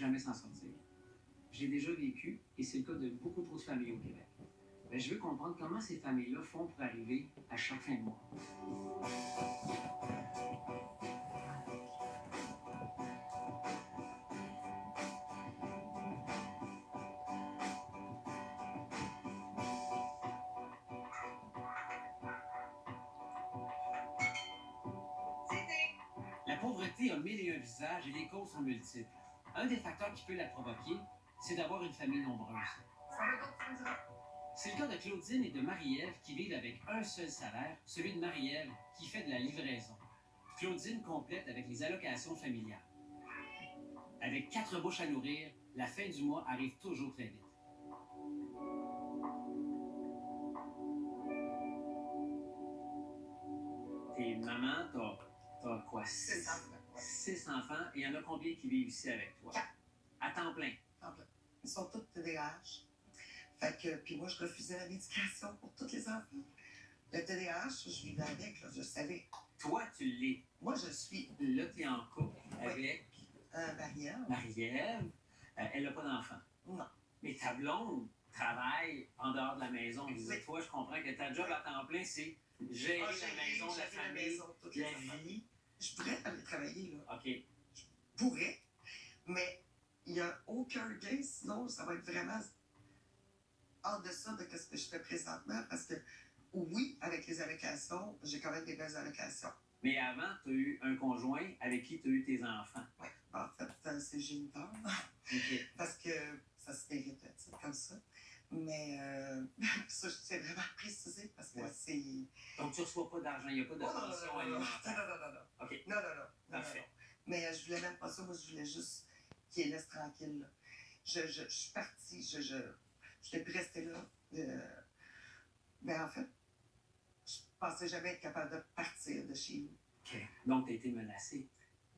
jamais s'en sortir. J'ai déjà vécu, et c'est le cas de beaucoup trop de familles au Québec. Ben, je veux comprendre comment ces familles-là font pour arriver à chaque fin de mois. La pauvreté a mille et un visages et les causes sont multiples. Un des facteurs qui peut la provoquer, c'est d'avoir une famille nombreuse. C'est le cas de Claudine et de Marie-Ève qui vivent avec un seul salaire, celui de Marie-Ève qui fait de la livraison. Claudine complète avec les allocations familiales. Avec quatre bouches à nourrir, la fin du mois arrive toujours très vite. T'es maman, t'as, quoi? Six enfants, et il y en a combien qui vivent ici avec toi? Quatre. À temps plein. Ils sont tous TDAH. Fait que, puis moi, je refusais la médication pour tous les enfants. Le TDAH, je vivais avec, là, je savais. Toi, tu l'es. Moi, je suis Là, t'es en couple avec euh, Marielle. Marie-Ève. Euh, elle n'a pas d'enfant. Non. Mais ta blonde travaille en dehors de la maison. Disais, toi, je comprends que ta job à temps plein, c'est gérer Ah, la maison, la la famille, maison, toutes les la vie. Je pourrais aller travailler, là. OK. pourrais, mais il n'y a aucun gain, sinon ça va être vraiment hors de ça de ce que je fais présentement parce que oui, avec les allocations, j'ai quand même des belles allocations. Mais avant, tu as eu un conjoint avec qui tu as eu tes enfants. Ouais. En fait, c'est géniteur OK. parce que ça se mérite comme ça. Mais euh, ça, je tiens vraiment à préciser parce que Ouais. c'est. Donc, tu reçois pas d'argent, il n'y a pas de Oh, pension alimentaire. non, non, non, non. OK. Non, non, non. non. Mais euh, je voulais même pas ça. Moi, je voulais juste qu'il laisse tranquille. là. Je, je, je suis partie. Je, je, plus rester là. Euh, mais en fait, je pensais jamais être capable de partir de chez nous. OK. Donc, tu as été menacé.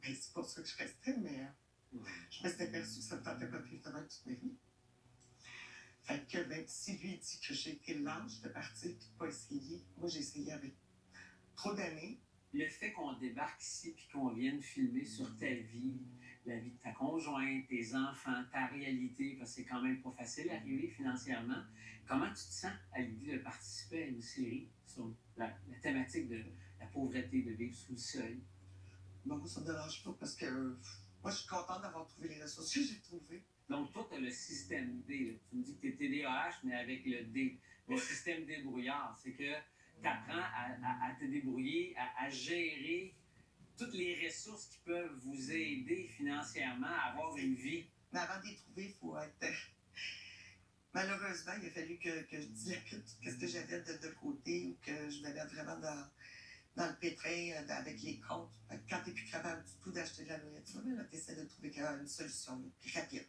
Ben, c'est pour ça que je restais, mais euh, je me suis aperçue que ça me tentait pas de vivre toute ma vie. Fait que même si lui dit que j'ai été lâche de partir et de pas essayer, moi j'ai essayé avec trop d'années. Le fait qu'on débarque ici puis qu'on vienne filmer sur ta vie, la vie de ta conjointe, tes enfants, ta réalité, parce que c'est quand même pas facile d'arriver financièrement, comment tu te sens à l'idée de participer à une série sur la, la thématique de la pauvreté, de vivre sous le seuil? Moi, ça me dérange pas parce que euh, moi je suis contente d'avoir trouvé les ressources que j'ai trouvées. Donc, toi, tu as le système D. là. Tu me dis que tu es TDAH, mais avec le D. Le système débrouillard. C'est que tu apprends à, à- à te débrouiller, à, à gérer toutes les ressources qui peuvent vous aider financièrement à avoir une vie. Mais avant de les trouver, il faut être. euh, Malheureusement, il a fallu que, que je dilapide tout ce que j'avais de, de côté ou que je me mette vraiment dans, dans le pétrin euh, avec les comptes. Quand tu n'es plus capable du tout d'acheter de la nourriture, tu essaies de trouver une solution rapide.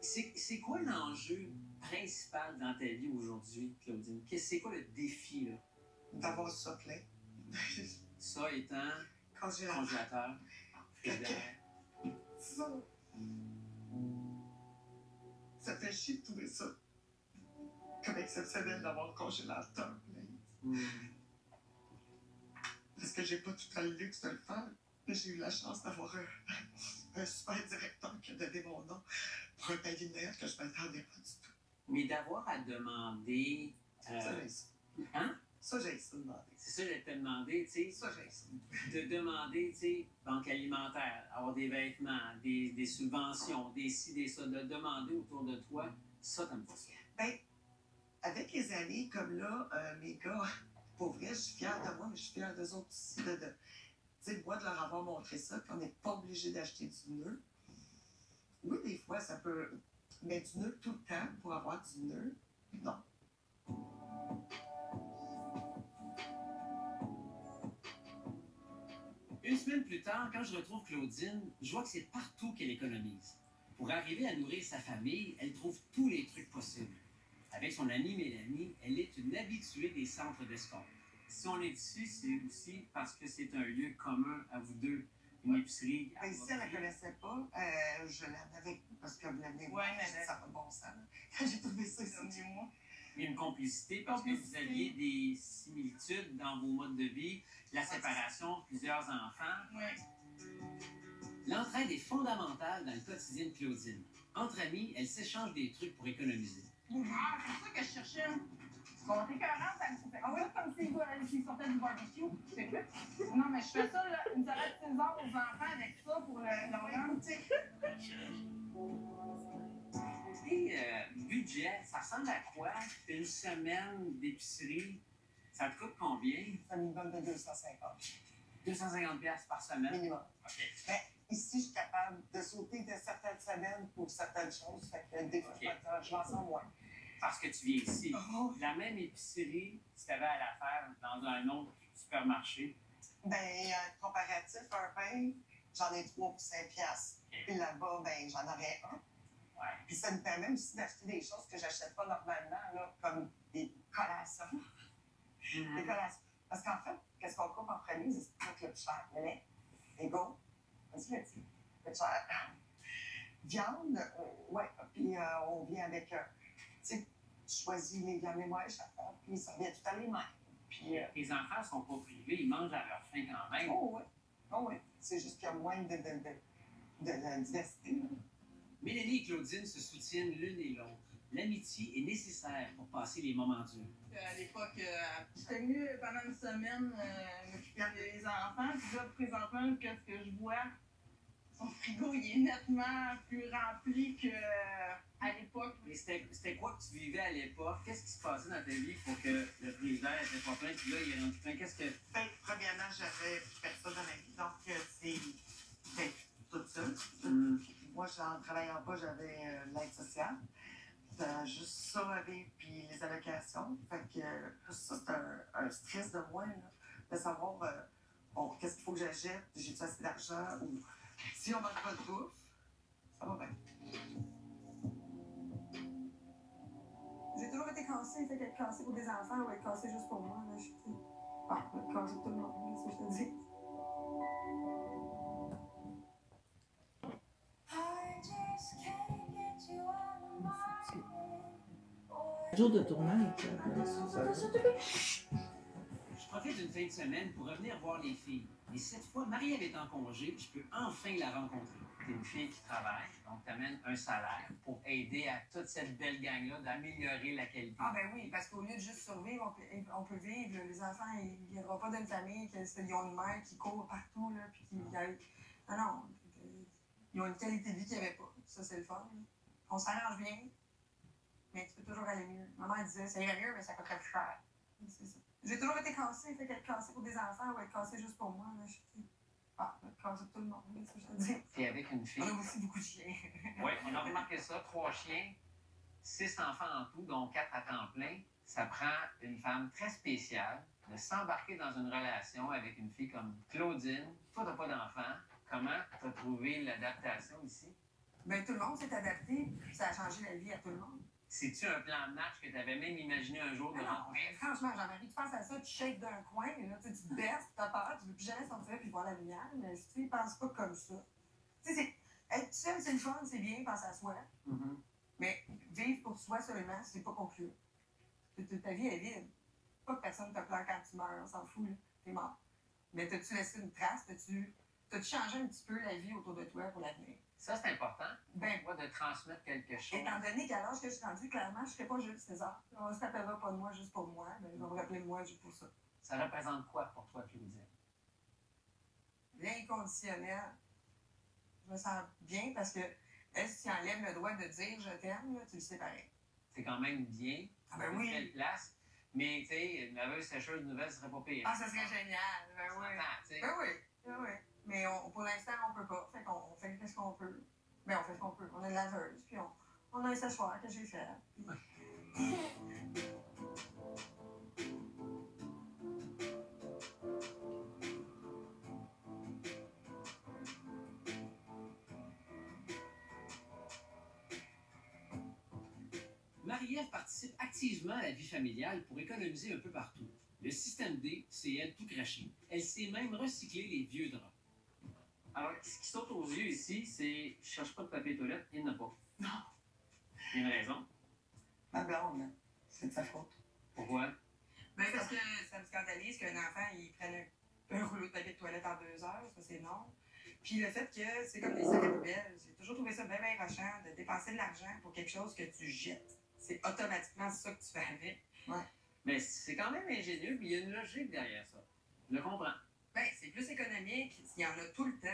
C'est c'est quoi l'enjeu principal dans ta vie aujourd'hui, Claudine? C'est quoi le défi, là? D'avoir ça plein. Ça étant Quand j'ai congélateur, frigidaire. ça, ça fait chier de trouver ça comme exceptionnel d'avoir le congélateur plein. Hmm. Parce que j'ai pas tout le luxe de le faire. Mais j'ai eu la chance d'avoir un, un super directeur qui a donné mon nom pour un Noël que je m'attendais pas du tout. Mais d'avoir à demander. euh, hein? Ça, j'ai ça demandé. C'est ça, je vais te demander, tu sais. Ça, j'ai ça. de demander, tu sais, banque alimentaire, avoir des vêtements, des, des subventions, des ci, des ça, de demander autour de toi, ça, pas ça. Ben, avec les années, comme là, euh, mes gars, pour vrai, je suis fière de moi, mais je suis fière d'eux autres aussi. De, de, tu sais, moi, de leur avoir montré ça, qu'on n'est pas obligé d'acheter du nœud. Oui, des fois, ça peut. Mais du nœud tout le temps pour avoir du nœud, non. Une semaine plus tard, quand je retrouve Claudine, je vois que c'est partout qu'elle économise. Pour arriver à nourrir sa famille, elle trouve tous les trucs possibles. Avec son amie Mélanie, elle est une habituée des centres d'escorte. Si on est ici, c'est aussi parce que c'est un lieu commun à vous deux, une épicerie. à Ben, si elle ne la connaissait pas, euh, je l'avais parce qu'elle me l'avait Ouais, mais ça n'a pas bon sens. Quand j'ai trouvé ça ici, du mois. Il y a une complicité parce que vous aviez des similitudes dans vos modes de vie, la séparation, plusieurs enfants. Ouais. L'entraide est fondamentale dans le quotidien de Claudine. Entre amis, elles s'échangent des trucs pour économiser. Ah, c'est ça que je cherchais. Bon, t'es carrément, ça me fait ah ouais, comme s'ils s'ils sortaient du barbecue. C'est? Non, mais je fais ça, là, une salade César aux enfants avec ça pour le tu sais. Budget, ça ressemble à quoi? Une semaine d'épicerie, ça te coûte combien? Un minimum de 250 250 pièces par semaine? minimum. OK. Mais ici, je suis capable de sauter de certaines semaines pour certaines choses. Fait que des fois, Ok. je m'en sens moins. Parce que tu viens ici. Oh, La même épicerie, si tu avais à la faire dans un autre supermarché, Ben, comparatif, un pain, j'en ai trois pour 5 piastres. Puis là-bas, ben, j'en aurais un. Puis ça me permet aussi d'acheter des choses que j'achète pas normalement, là, comme des collations. Des collations. Parce qu'en fait, qu'est-ce qu'on coupe en premier, c'est coûte le plus cher. Le lait, les go, vas-y, le petit, le cher. Viande, euh, ouais, puis euh, on vient avec, euh, tu sais, tu choisis les viandes les moins chères, puis ça revient tout à les mêmes. Puis, euh, Tes enfants sont pas privés, ils mangent à leur faim quand même. oh ouais, oh ouais. C'est juste qu'il y a moins de, de, de, de la diversité. là. Mélanie et Claudine se soutiennent l'une et l'autre. L'amitié est nécessaire pour passer les moments durs. À l'époque, euh, j'étais venue pendant une semaine euh, m'occuper des enfants. Puis là, présentement, qu'est-ce que je vois? Son frigo, il est nettement plus rempli qu'à l'époque. Mais c'était quoi que tu vivais à l'époque? Qu'est-ce qui se passait dans ta vie pour que le frigidaire était pas plein, puis là, il est rendu plein? Qu'est-ce que. Ben, premièrement, j'avais personne dans ma vie, donc euh, c'est ben, toute seule. Hum, Moi, en travaillant pas, j'avais euh, l'aide sociale. Juste ça avec, puis les allocations. Fait que euh, ça, c'est un, stress de moi, là, de savoir, euh, bon, qu'est-ce qu'il faut que j'achète, j'ai-tu assez d'argent, ou si on manque pas de bouffe, ça va bien. J'ai toujours été cassée, fait qu'être cassée pour des enfants ou être cassée juste pour moi, là, je suis. Ah, cassée pour tout le monde, c'est ce que je te dis. Jour de tournage. euh, ça- Je profite d'une fin de semaine pour revenir voir les filles. Et cette fois, Marie-Ève est en congé, je peux enfin la rencontrer. T'es une fille qui travaille, donc t'amènes un salaire pour aider à toute cette belle gang-là d'améliorer la qualité. Ah, ben oui, parce qu'au lieu de juste survivre, on peut, on peut vivre. Les enfants, ils ne viendront pas d'une famille qui ils ont une mère qui court partout, là, puis qui. Non, non. Ils ont une qualité de vie qu'ils n'avaient pas. Ça, c'est le fun. On s'arrange bien, mais tu peux toujours aller mieux. Maman elle disait, ça irait mieux, mais ça coûterait plus cher. C'est ça. J'ai toujours été cassée, fait qu'être cassée pour des enfants ou être cassée juste pour moi, là, je suis. Ah, être cassée pour tout le monde, c'est ce que je te dis. T'es avec une fille. On a aussi beaucoup de chiens. Oui, on a remarqué ça. Trois chiens, six enfants en tout, dont quatre à temps plein. Ça prend une femme très spéciale de s'embarquer dans une relation avec une fille comme Claudine. Toi, t'as pas d'enfant. Comment t'as trouvé l'adaptation ici? Ben, tout le monde s'est adapté, ça a changé la vie à tout le monde. C'est-tu un plan de match que t'avais même imaginé un jour de non, rencontrer? franchement, Jean-Marie, tu penses à ça, tu shakes d'un coin, là, tu, tu te baisses, tu as peur, tu veux plus jamais sortir puis voir la lumière, mais tu sais, pense pas comme ça. Tu sais, être seul, c'est le fun, c'est bien, pense à soi, Mhm. mais vivre pour soi seulement, c'est pas concluant. Ta- vie est vide. Pas que personne te pleure quand tu meurs, on s'en fout, t'es mort. Mais t'as-tu laissé une trace, t'as-tu changé un petit peu la vie autour de toi pour l'avenir? Ça, c'est important. Ben, Moi, de transmettre quelque chose. Étant donné qu'à l'âge que je suis rendue, clairement, je serais pas Jules César. On se rappellera pas de moi juste pour moi, mais on va me rappeler de moi juste pour ça. Ça représente quoi pour toi, Claudine? L'inconditionnel. Je me sens bien parce que elle, si tu enlèves le droit de dire je t'aime, tu le sais pareil. C'est quand même bien. Ah ben une oui. belle place. Mais, tu sais, une laveuse sécheuse nouvelle serait pas pire. Ah, ça serait génial. Ben oui. Ben oui. Ben oui. Mais on- pour l'instant, on peut pas. Fait qu'on on fait ce qu'on peut? Ben on fait ce qu'on peut. On une laveuse, puis on, on a un séchoir que j'ai fait. Marie-Ève participe activement à la vie familiale pour économiser un peu partout. Le système D, c'est elle tout craché. Elle sait même recycler les vieux draps. Alors, ce qui saute aux yeux ici, c'est je cherche pas de papier toilette, il n'y en a pas. Non. Il y a une raison. Ma blonde, c'est de sa faute. Pourquoi? Ben, parce que ça me scandalise qu'un enfant, il prenne un, un rouleau de papier de toilette en deux heures. Ça, c'est non. Puis le fait que c'est comme des sacs à poubelle, j'ai toujours trouvé ça bien, bien rochant de dépenser de l'argent pour quelque chose que tu jettes. C'est automatiquement ça que tu fais avec. Mais c'est quand même ingénieux, puis il y a une logique derrière ça. Je le comprends. Ben, c'est plus économique, il y en a tout le temps.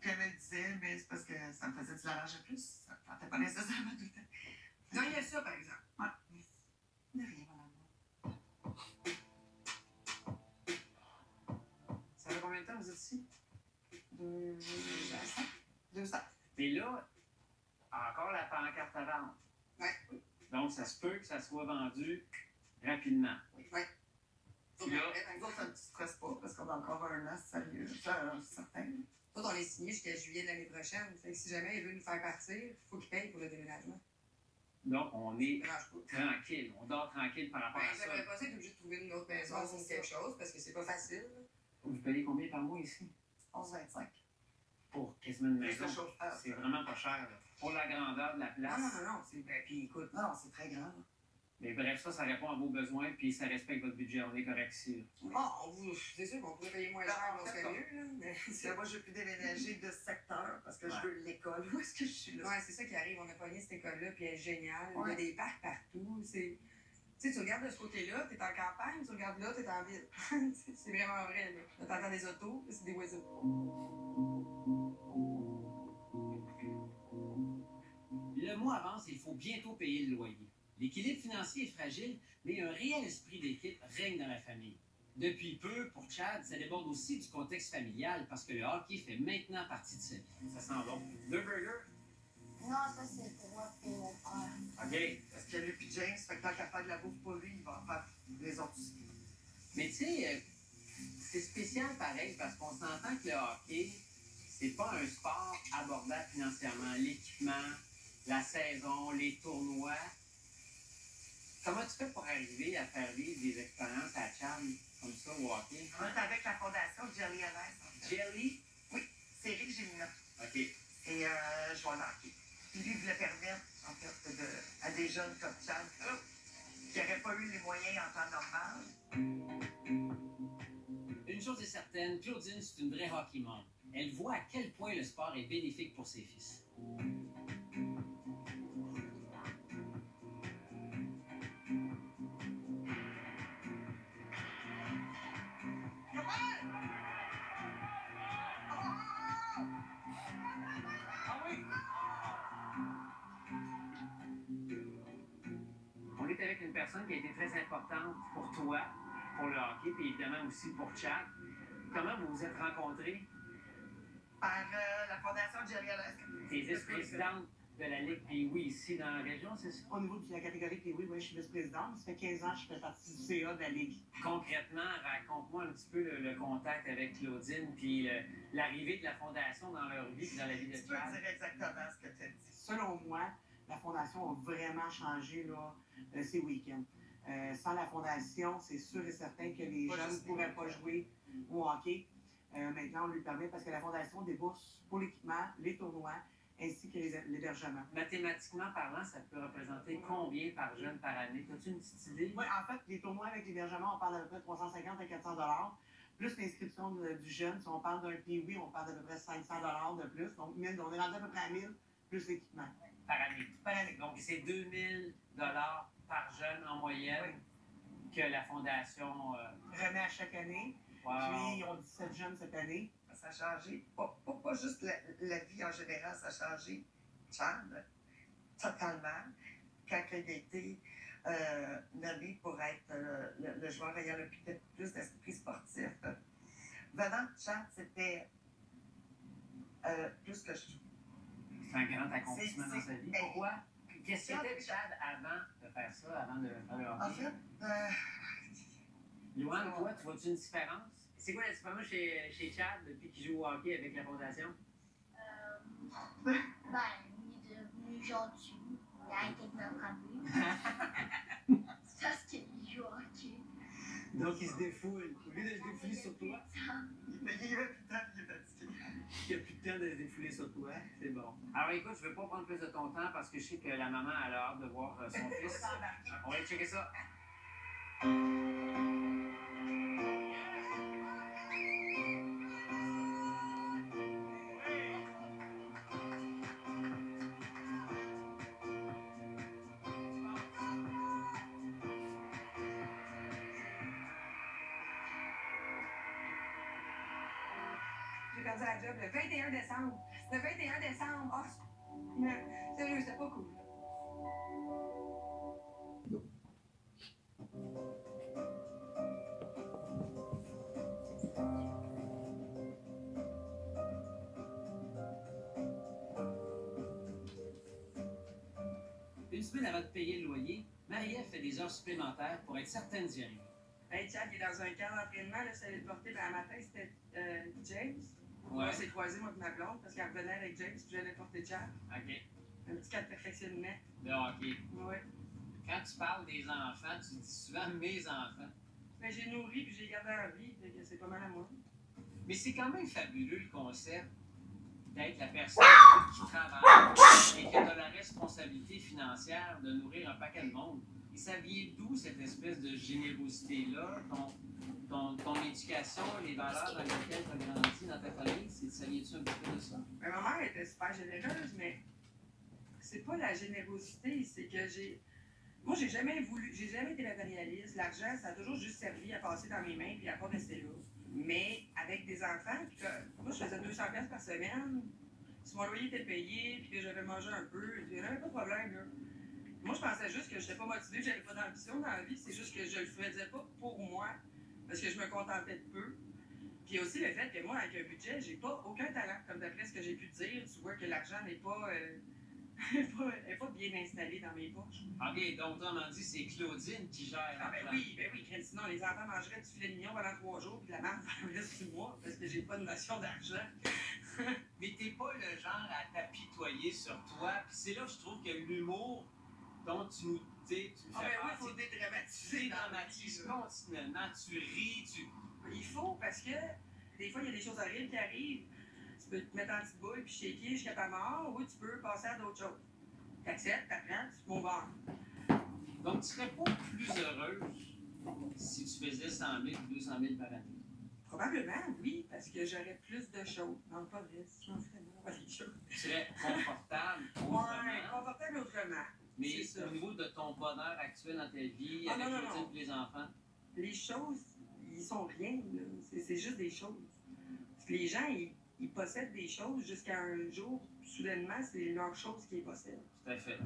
Puis elle me disait, mais c'est parce que ça me faisait du lavage de plus. Ça ne tentait pas nécessairement tout le temps. Non, il y a ça, par exemple. De rien, madame. Ça fait combien de temps que vous êtes ici? Deux ans. Deux ans. Et là, encore la pancarte à vendre. Ouais. Donc, ça se peut que ça soit vendu rapidement. Ouais. Là, Nous autres, ça ne stresse pas parce qu'on a encore un an, sérieux. Certain. On est signé jusqu'à juillet de l'année prochaine. Fait que si jamais il veut nous faire partir, il faut qu'il paye pour le déménagement. donc, on est tranquille. On dort tranquille par rapport Ben, à ça. j'aimerais pas ça être obligé de trouver une autre maison Ouais, ou quelque ça. chose parce que c'est pas facile. Vous payez combien par mois ici? 11-25. Pour quasiment une maison. C'est vraiment pas cher. là. Pour la grandeur de la Non, place. non, non, non. c'est- Ben, puis écoute, Non, c'est très grand. là. Mais bref, ça, ça répond à vos besoins, puis ça respecte votre budget. On est correct ici. là. vous- c'est sûr qu'on pourrait payer moins cher, on serait mieux, là. Mais que moi, je veux plus déménager de secteur parce que Ouais. je veux l'école. Où est-ce que je suis là? Ouais, c'est ça qui arrive. On a pogné cette école-là, puis elle est géniale. Il y Ouais. a des parcs partout. C'est... Tu sais, tu regardes de ce côté-là, t'es en campagne, tu regardes là, t'es en ville. c'est vraiment vrai, là. Là, t'entends des autos, là, c'est des oiseaux. Le mois avance il faut bientôt payer le loyer. L'équilibre financier est fragile, mais un réel esprit d'équipe règne dans la famille. Depuis peu, pour Chad, ça déborde aussi du contexte familial parce que le hockey fait maintenant partie de sa vie. Ça sent bon. Deux burgers? Non, ça c'est pour moi et mon frère. OK. Y a lui puis James, fait que tant qu'à faire de la bouffe pour lui, il va en faire les autres aussi. Mais tu sais, euh, c'est spécial pareil parce qu'on s'entend que le hockey, c'est pas un sport abordable financièrement. L'équipement, la saison, les tournois. Comment tu fais pour arriver à faire vivre des expériences à Chad comme ça au hockey? On est avec la fondation Jelly Alliance. en fait. Jelly? C'est Eric Gémina. OK. Et euh, je vais en hockey. Puis lui, il voulait permettre, en fait, de, à des jeunes comme Chad, qui n'auraient pas eu les moyens en temps normal. Une chose est certaine, Claudine, c'est une vraie hockey mom. Elle voit à quel point le sport est bénéfique pour ses fils. Personne qui a été très importante pour toi, pour le hockey, puis évidemment aussi pour Chad. Comment vous vous êtes rencontrés? Par euh, la fondation Jelly Alliance. T'es vice-présidente de la Ligue puis oui, ici dans la région, c'est ça? Au niveau de la catégorie puis oui, oui, je suis vice-présidente. Ça fait 15 ans que je fais partie du CA de la Ligue. Concrètement, raconte-moi un petit peu le, le contact avec Claudine puis l'arrivée de la fondation dans leur vie puis dans la vie de Tu peux Chad. dire exactement ce que tu as dit. Selon moi, la Fondation a vraiment changé là, euh, ces week-ends. Euh, sans la Fondation, c'est sûr et certain que les Pas jeunes ne pourraient pas jouer au hockey. Euh, maintenant, on lui permet parce que la Fondation débourse pour l'équipement, les tournois ainsi que l'hébergement. Mathématiquement parlant, ça peut représenter combien par jeune par année? As-tu une petite idée? Oui, en fait, les tournois avec l'hébergement, on parle d'à peu près 350 à 400 dollars. Plus l'inscription du jeune, si on parle d'un PIWI, on parle d'à peu près 500 dollars de plus. Donc, 1000, on est rendu à peu près à 1000 plus l'équipement. Par année. Par année. Donc, c'est 2000 dollars par jeune en moyenne que la fondation... euh, Remet à chaque année. wow. Puis, ils ont 17 jeunes cette année. Ça a changé. Pas, pas, pas juste la, la vie en général, ça a changé. Chad, totalement. Quand il a été euh, nommé pour être euh, le, le joueur ayant le plus, plus d'esprit sportif. Venant de Chad, c'était plus que je. C'est un grand accomplissement dans sa vie. Pourquoi? Qu'est-ce que c'était Chad avant de faire ça, avant de faire le En hockey? fait, euh, Joanne, toi, tu vois-tu une différence? C'est quoi la différence chez, chez Chad depuis qu'il joue au hockey avec la fondation? Euh, ben, il est devenu gentil. Il a arrêté de me frapper. C'est parce qu'il joue au hockey. Donc il se défoule. Au lieu de se défouler sur toi, il il temps, il est fatigué. Il n'y a plus de temps de défouler sur toi. C'est bon. Alors écoute, je ne vais pas prendre plus de ton temps parce que je sais que la maman a hâte de voir euh, son fils. On va aller checker ça. J'ai perdu la job le 21 décembre. Le 21 décembre. Oh, sérieux, c'était pas cool. Une semaine avant de payer le loyer, Marie-Ève fait des heures supplémentaires pour être certaine d'y arriver. Hey, Chad, il est dans un camp d'entraînement, là, ça allait le porter. Ben, matin, c'était euh, James. Ouais. On s'est croisés, moi et ma blonde, parce qu'elle revenait avec James, puis j'allais porter Chad. OK. Un petit cas de perfectionnement. Hockey. Ouais. Quand tu parles des enfants, tu dis souvent mes enfants. Ben, j'ai nourri, puis j'ai gardé en vie, c'est pas mal à moi. Mais c'est quand même fabuleux le concept d'être la personne qui travaille et qui a la responsabilité financière de nourrir un paquet de monde. Et ça vient d'où cette espèce de générosité-là, ton, éducation, les valeurs dans lesquelles tu as grandi dans ta famille, ça vient-tu un peu de ça? Ma mère était super généreuse, mais c'est pas la générosité, c'est que j'ai. Moi, j'ai jamais voulu, j'ai jamais été matérialiste. L'argent, ça a toujours juste servi à passer dans mes mains puis à pas rester là. Mais avec des enfants, moi, je faisais 200 pièces par semaine. Si mon loyer était payé, puis que j'avais mangé un peu, il n'y avait pas de problème. Moi, je pensais juste que je n'étais pas motivée, que j'avais pas d'ambition dans la vie. C'est juste que je le faisais pas pour moi, parce que je me contentais de peu. Puis aussi le fait que moi, avec un budget, j'ai pas aucun talent. Comme d'après ce que j'ai pu te dire, tu vois que l'argent n'est pas, euh, pas, bien installé dans mes poches. OK, donc autrement dit, c'est Claudine qui gère Ah ben oui, ben oui, sinon les enfants mangeraient du filet mignon pendant trois jours, puis de la marde pendant le reste du mois, parce que j'ai pas de notion d'argent. Mais t'es pas le genre à t'apitoyer sur toi. Puis c'est là que je trouve que l'humour dont tu nous sais, tu Ah fais ben oui, faut dédramatiser continuellement, tu ris, tu. Il faut, parce que des fois, il y a des choses horribles qui arrivent. Tu peux te mettre en petite boule puis shaker jusqu'à ta mort, ou tu peux passer à d'autres choses. T'acceptes, t'apprends, tu te on. Donc tu serais pas plus heureuse si tu faisais 100 000 ou 200 000 par année? Probablement, oui, parce que j'aurais plus de choses. Non, pas vrai, moins choses. Tu serais confortable Ouais, autrement. confortable autrement. Mais au niveau de ton bonheur actuel dans ta vie, Ah, avec non, non, les enfants, Les choses, ils sont rien. C'est, juste des choses. Les gens, ils, ils possèdent des choses jusqu'à un jour, soudainement, c'est leur chose qu'ils possèdent. tout à fait.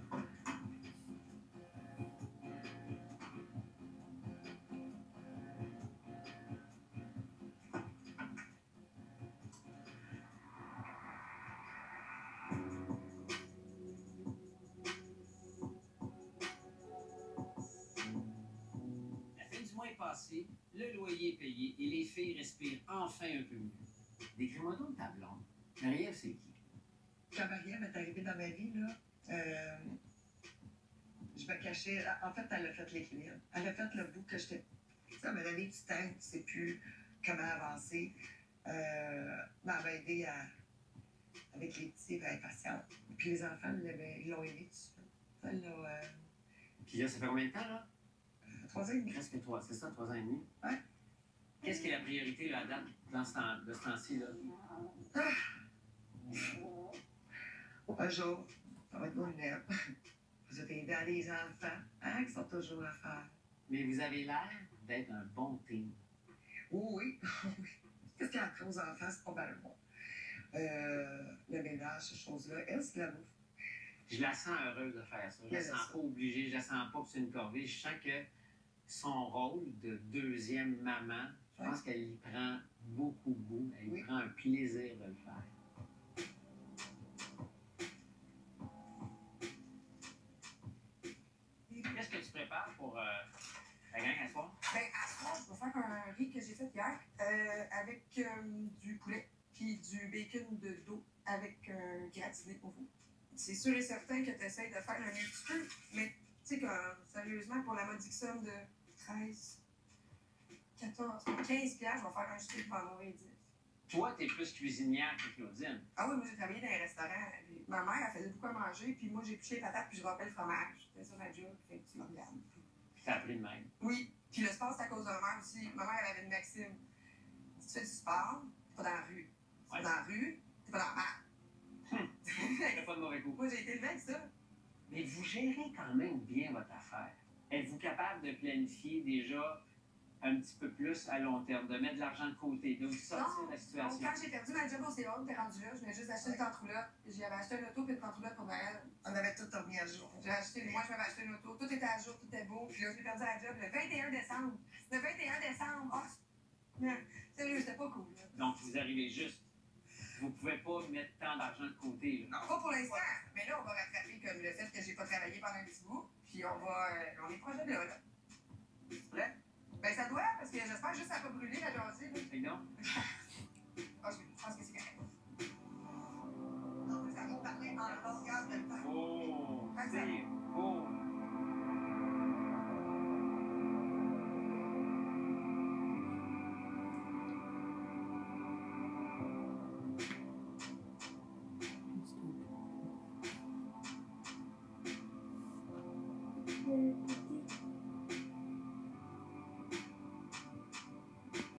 Du le loyer est payé et les filles respirent enfin un peu mieux. Décris-moi donc ta blonde. Marie-Ève, c'est qui? Quand Mariam est arrivée dans ma vie, là, euh, je me cachais. En fait, elle a fait l'équilibre. Elle a fait le bout que j'étais. Un moment donné, tu t'aimes, tu sais plus comment avancer. Euh, elle m'a aidé à, avec les petits, à être patiente. Puis les enfants ils l'ont aidé tout de suite. Euh, Puis là, ça fait combien de temps, là? Trois ans et demi. Presque trois, c'est ça, trois ans et demi? Ouais. Qu'est-ce qui est la priorité, à date, dans ce temps- de ce temps-ci, là? Un jour, ça va être mon lunette. Vous avez aidé les enfants, hein, qui sont toujours à faire. Mais vous avez l'air d'être un bon team. Oui, oui. Qu'est-ce qu'il y a après aux enfants, c'est bon. Euh, le ménage, ces choses-là, elle, c'est la bouffe. Je la sens heureuse de faire ça. Je la sens ça. pas obligée, je la sens pas que c'est une corvée. Je sens que son rôle de deuxième maman, je pense qu'elle y prend beaucoup goût. Elle y Oui. prend un plaisir de le faire. Qu'est-ce que tu prépares pour euh, la gang à soir? Ben, à soir, je vais faire un riz que j'ai fait hier euh, avec euh, du poulet puis du bacon de dos avec un gratiné au four. C'est sûr et certain que tu essaies de faire un petit peu, mais sérieusement, pour la modique somme de 13, 14, 15 piastres, je vais faire un steak pour en mourir 10. Toi, t'es plus cuisinière que Claudine. Ah oui, moi j'ai travaillé dans un restaurant. puis Ma mère, elle faisait beaucoup à manger, puis moi j'ai piché les patates, puis je râpais le fromage. C'était ça ma job, fait que tu me regardes. Puis t'as appris de même. Oui, puis le sport, c'est à cause de ma mère aussi. Ma mère, elle avait une maxime. Si tu fais du sport, t'es pas dans la rue. Si t'es Ouais. dans la rue, t'es pas dans la marque. T'as pas de mauvais coup. Moi, j'ai été élevée avec ça. Mais vous gérez quand même bien votre affaire. Êtes-vous capable de planifier déjà un petit peu plus à long terme, de mettre de l'argent de côté, de vous sortir de la Donc, situation. quand j'ai perdu ma job au CO, t'es rendu là, je venais juste d'acheter une tente-roulotte. J'avais acheté une auto puis une tente-roulotte pour Noël. On avait tout remis à jour. J'ai acheté, moi, je m'avais acheté une auto. Tout était à jour, tout était beau. Puis là, j'ai perdu la job le 21 décembre. Le 21 décembre. Oh, sérieux, c'était pas cool. Là. Donc, vous arrivez juste. Vous pouvez pas mettre tant d'argent de côté. là. Non, pas pour l'instant. Mais là, on va rattraper comme le fait que j'ai pas travaillé pendant un petit bout. Puis on va. euh, on est proche de là,